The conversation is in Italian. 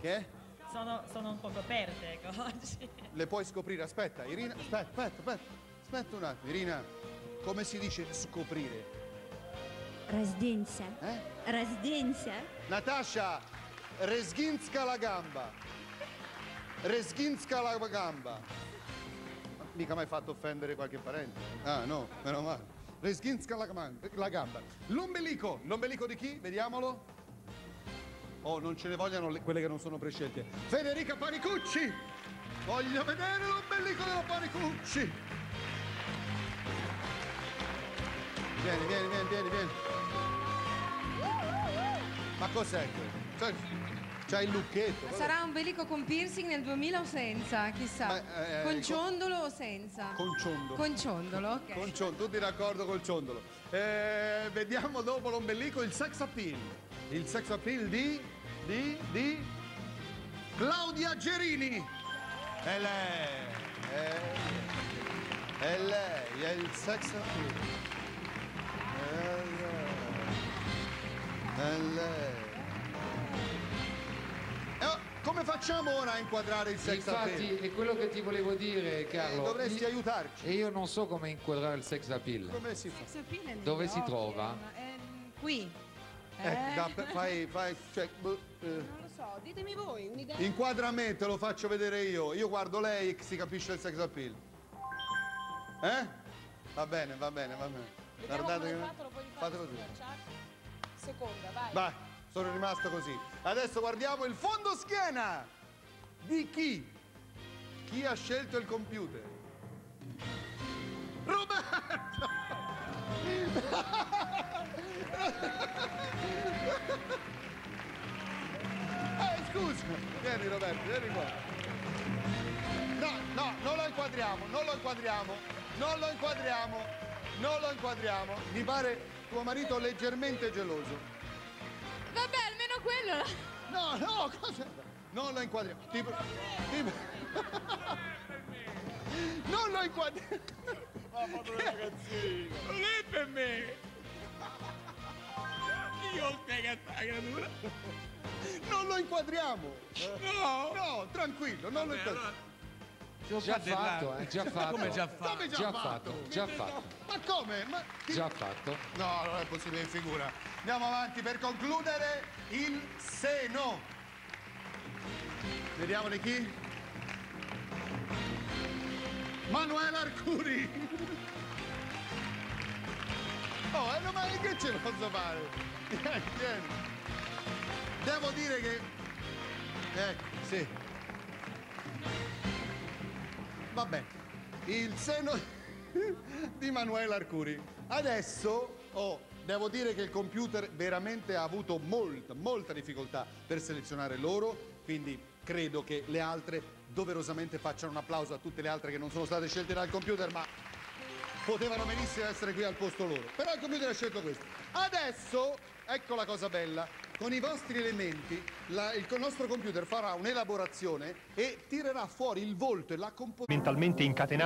Che è? Sono, sono un po' coperte ecco, oggi. Le puoi scoprire. Aspetta, Irina, aspetta, aspetta, aspetta. Aspetta un attimo. Irina, come si dice scoprire? Разденься. Eh? Разденься. Natasha, resginska la gamba. Resginska la gamba. Mica mai fatto offendere qualche parente? Ah, no, meno male. Resginska la, gam- la gamba. L'ombelico. L'ombelico di chi? Vediamolo. Oh, non ce ne vogliono le- quelle che non sono prescelte. Federica Panicucci. Voglio vedere l'ombelico della Panicucci. Vieni, vieni, vieni, vieni, vieni. Ma cos'è quello? C'hai, c'hai il lucchetto. Ma sarà un belico con piercing nel 2000 o senza? Chissà. Ma, eh, con con- ciondolo o senza? Con ciondolo. Con ciondolo, ok. Con ciondolo, tutti d'accordo col ciondolo. Eh, vediamo dopo l'ombelico il sex appeal. Il sex appeal di Claudia Gerini. È lei. È, è lei, è il sex appeal. È lei. È lei. E oh, come facciamo ora a inquadrare il sex appeal? Infatti è quello che ti volevo dire Carlo. Eh, dovresti Io- aiutarci. E io non so come inquadrare il sex appeal. Come si fa? Sex appeal Dove si trova? è- è qui. Eh, Eh? da- fai, fai, cioè, eh, Non lo so, ditemi voi, un'idea. inquadra me, te lo faccio vedere io. Io guardo lei e si capisce il sex appeal. Eh? Va bene, va bene, va bene. Guardate che... Fate così. Seconda, vai. Vai, sono rimasto così. Adesso guardiamo il fondo schiena. Di chi? Chi ha scelto il computer? Roberto! Scusa. Vieni Roberto, vieni qua. No, no, non lo inquadriamo, non lo inquadriamo, non lo inquadriamo, non lo inquadriamo. Mi pare tuo marito leggermente geloso. Vabbè, almeno quello. No, no, cosa? Non lo inquadriamo. Tipo, tipo... Non lo inquadriamo. Non è per me! Io ho spiegato la creatura! Non lo inquadriamo. No! No, tranquillo, non lo inquadriamo. Già fatto, eh, già fatto. Come già fatto? Come già, Già fatto? fatto, già fatto. Ma come? Ma... Già fatto. No, non è possibile, figura. Andiamo avanti per concludere il seno. Vediamo di chi? Manuela Arcuri. Oh, eh, no, ma che ce posso fare? Vieni, vieni. Devo dire che... Ecco, sì. Va bene. Il seno di Manuela Arcuri. Adesso, oh, devo dire che il computer veramente ha avuto molta, molta difficoltà per selezionare loro, quindi credo che le altre doverosamente facciano un applauso a tutte le altre che non sono state scelte dal computer, ma potevano benissimo essere qui al posto loro. Però il computer ha scelto questo. Adesso, ecco la cosa bella, con i vostri elementi la- il nostro computer farà un'elaborazione e tirerà fuori il volto e la composizione. mentalmente incatenato